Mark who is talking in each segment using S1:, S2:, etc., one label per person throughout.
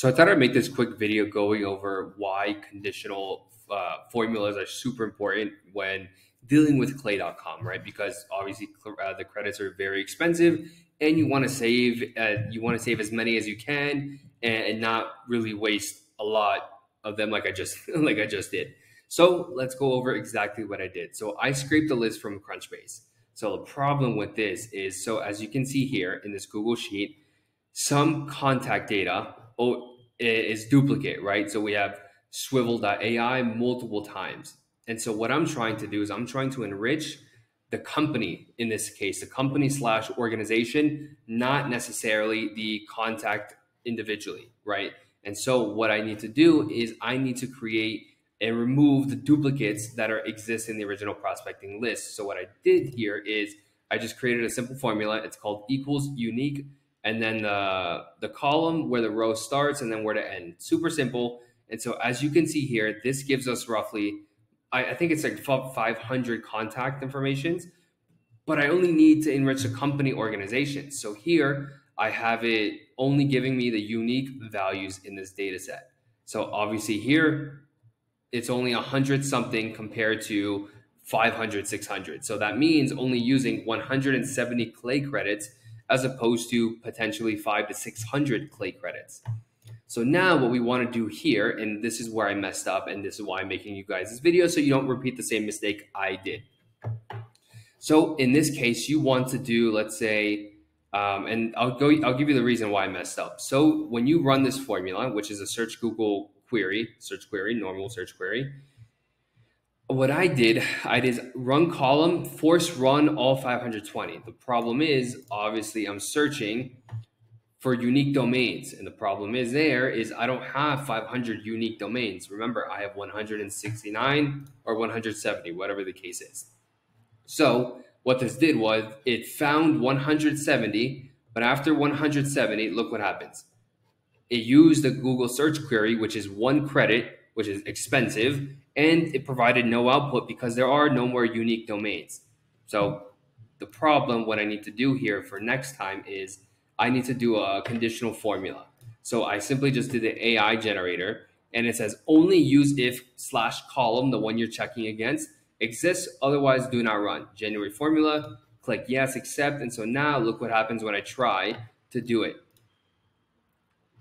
S1: So I thought I'd make this quick video going over why conditional uh, formulas are super important when dealing with clay.com, right? Because obviously uh, the credits are very expensive and you want to save, uh, you want to save as many as you can and, and not really waste a lot of them like I just, like I just did. So let's go over exactly what I did. So I scraped the list from Crunchbase. So the problem with this is, so as you can see here in this Google Sheet, some contact data is duplicate, right? So we have swivel.ai multiple times. And so what I'm trying to do is I'm trying to enrich the company in this case, the company slash organization, not necessarily the contact individually, right? And so what I need to do is I need to create and remove the duplicates that are exist in the original prospecting list. So what I did here is I just created a simple formula. It's called equals unique and then the, the column where the row starts and then where to end. Super simple. And so as you can see here, this gives us roughly, I, I think it's like 500 contact informations, but I only need to enrich the company organization. So here I have it only giving me the unique values in this data set. So obviously here, it's only 100 something compared to 500, 600. So that means only using 170 clay credits as opposed to potentially five to 600 clay credits. So now what we want to do here, and this is where I messed up, and this is why I'm making you guys this video so you don't repeat the same mistake I did. So in this case, you want to do, let's say, um, and I'll go, I'll give you the reason why I messed up. So when you run this formula, which is a search Google query, search query, normal search query, what I did, I did run column, force run all 520. The problem is, obviously, I'm searching for unique domains. And the problem is there is I don't have 500 unique domains. Remember, I have 169 or 170, whatever the case is. So what this did was it found 170, but after 170, look what happens. It used the Google search query, which is one credit, which is expensive, and it provided no output because there are no more unique domains. So the problem, what I need to do here for next time is I need to do a conditional formula. So I simply just did the AI generator and it says only use if slash column, the one you're checking against, exists, otherwise do not run. Generate formula, click yes, accept. And so now look what happens when I try to do it.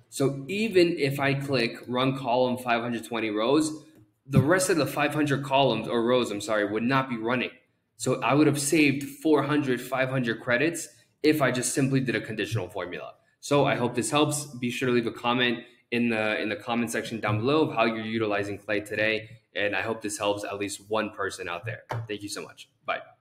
S1: So even if I click run column 520 rows, the rest of the 500 columns or rows, I'm sorry, would not be running. So I would have saved 400, 500 credits if I just simply did a conditional formula. So I hope this helps. Be sure to leave a comment in the in the comment section down below of how you're utilizing Clay today. And I hope this helps at least one person out there. Thank you so much. Bye.